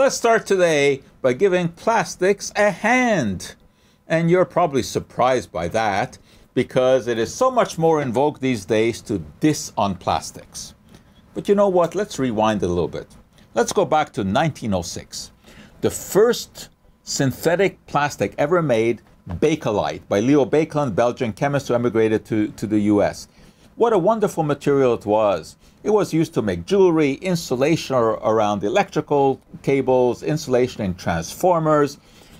Let's start today by giving plastics a hand. And you're probably surprised by that because it is so much more in vogue these days to diss on plastics. But you know what? Let's rewind a little bit. Let's go back to 1906. The first synthetic plastic ever made, Bakelite, by Leo Baekeland, Belgian chemist who emigrated to, to the US. What a wonderful material it was. It was used to make jewelry, insulation around electrical cables, insulation in transformers.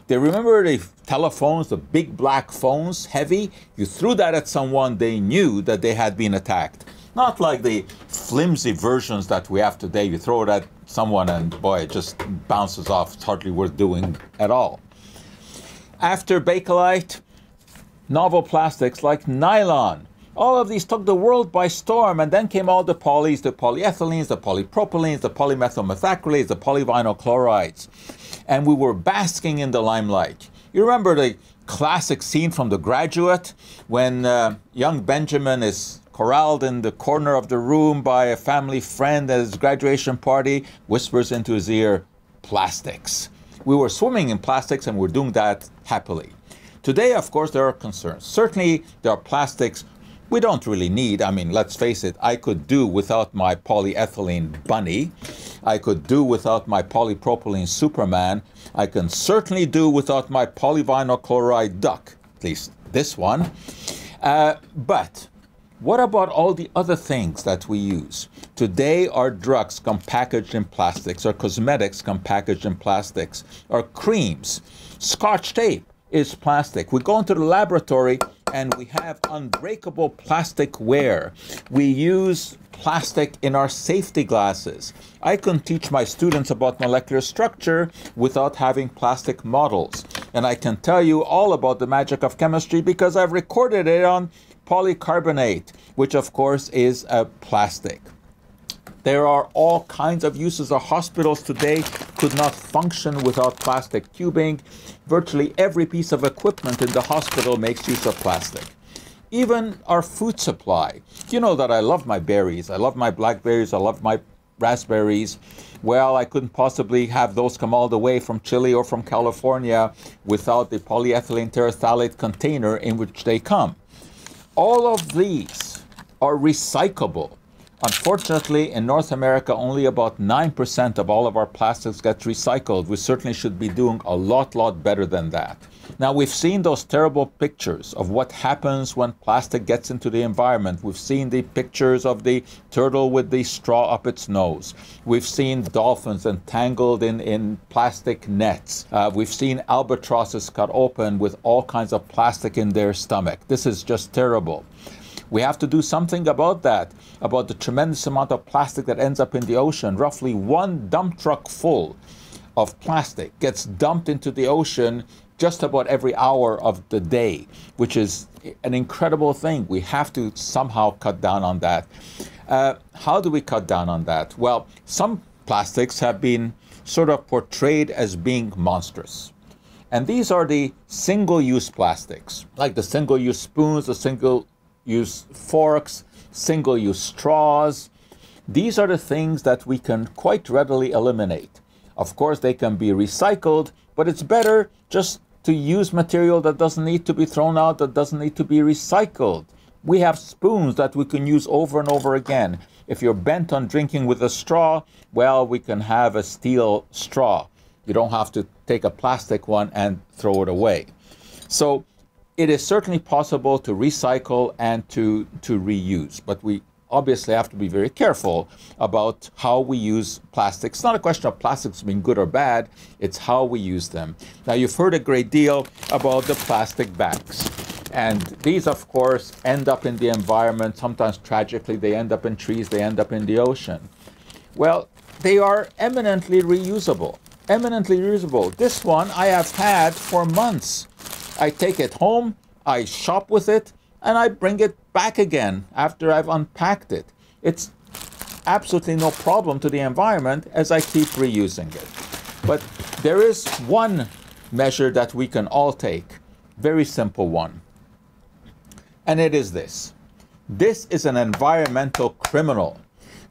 They remember the telephones, the big black phones, heavy? You threw that at someone, they knew that they had been attacked. Not like the flimsy versions that we have today. You throw it at someone and boy, it just bounces off. It's hardly worth doing at all. After Bakelite, novel plastics like nylon. All of these took the world by storm, and then came all the polys, the polyethylenes, the polypropylenes, the polymethylmethacrylates, the polyvinyl chlorides. And we were basking in the limelight. You remember the classic scene from The Graduate when uh, young Benjamin is corralled in the corner of the room by a family friend at his graduation party, whispers into his ear, plastics. We were swimming in plastics and we're doing that happily. Today, of course, there are concerns. Certainly, there are plastics we don't really need. I mean, let's face it, I could do without my polyethylene bunny. I could do without my polypropylene Superman. I can certainly do without my polyvinyl chloride duck, at least this one. Uh, but what about all the other things that we use? Today, our drugs come packaged in plastics, our cosmetics come packaged in plastics, our creams, scotch tape is plastic. We go into the laboratory and we have unbreakable plastic ware. We use plastic in our safety glasses. I can teach my students about molecular structure without having plastic models. And I can tell you all about the magic of chemistry because I've recorded it on polycarbonate, which of course is a plastic. There are all kinds of uses. Our hospitals today could not function without plastic tubing. Virtually every piece of equipment in the hospital makes use of plastic. Even our food supply. You know that I love my berries. I love my blackberries. I love my raspberries. Well, I couldn't possibly have those come all the way from Chile or from California without the polyethylene terephthalate container in which they come. All of these are recyclable. Unfortunately, in North America, only about 9% of all of our plastics gets recycled. We certainly should be doing a lot, lot better than that. Now, we've seen those terrible pictures of what happens when plastic gets into the environment. We've seen the pictures of the turtle with the straw up its nose. We've seen dolphins entangled in, in plastic nets. Uh, we've seen albatrosses cut open with all kinds of plastic in their stomach. This is just terrible. We have to do something about that, about the tremendous amount of plastic that ends up in the ocean. Roughly one dump truck full of plastic gets dumped into the ocean just about every hour of the day, which is an incredible thing. We have to somehow cut down on that. Uh, how do we cut down on that? Well, some plastics have been sort of portrayed as being monstrous. And these are the single use plastics, like the single use spoons, the single use forks, single use straws. These are the things that we can quite readily eliminate. Of course, they can be recycled, but it's better just to use material that doesn't need to be thrown out, that doesn't need to be recycled. We have spoons that we can use over and over again. If you're bent on drinking with a straw, well, we can have a steel straw. You don't have to take a plastic one and throw it away. So it is certainly possible to recycle and to, to reuse, but we obviously have to be very careful about how we use plastics. It's not a question of plastics being good or bad, it's how we use them. Now, you've heard a great deal about the plastic bags. And these, of course, end up in the environment. Sometimes tragically, they end up in trees, they end up in the ocean. Well, they are eminently reusable. Eminently reusable. This one I have had for months. I take it home, I shop with it, and I bring it back again after I've unpacked it. It's absolutely no problem to the environment as I keep reusing it. But there is one measure that we can all take, very simple one. And it is this. This is an environmental criminal.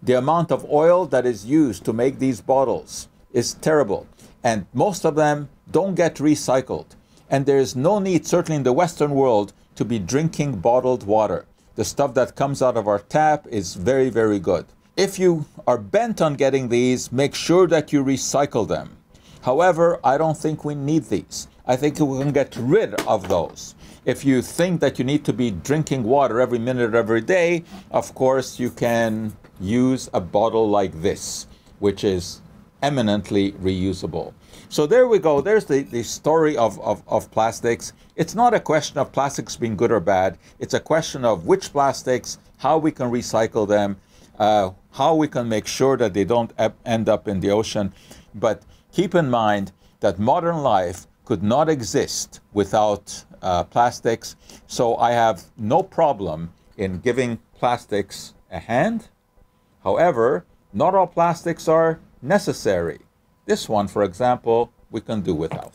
The amount of oil that is used to make these bottles is terrible. And most of them don't get recycled. And there is no need, certainly in the Western world, to be drinking bottled water. The stuff that comes out of our tap is very, very good. If you are bent on getting these, make sure that you recycle them. However, I don't think we need these. I think we can get rid of those. If you think that you need to be drinking water every minute, every day, of course, you can use a bottle like this, which is eminently reusable. So there we go. There's the, the story of, of, of plastics. It's not a question of plastics being good or bad. It's a question of which plastics, how we can recycle them, uh, how we can make sure that they don't end up in the ocean. But keep in mind that modern life could not exist without uh, plastics. So I have no problem in giving plastics a hand. However, not all plastics are necessary. This one, for example, we can do without.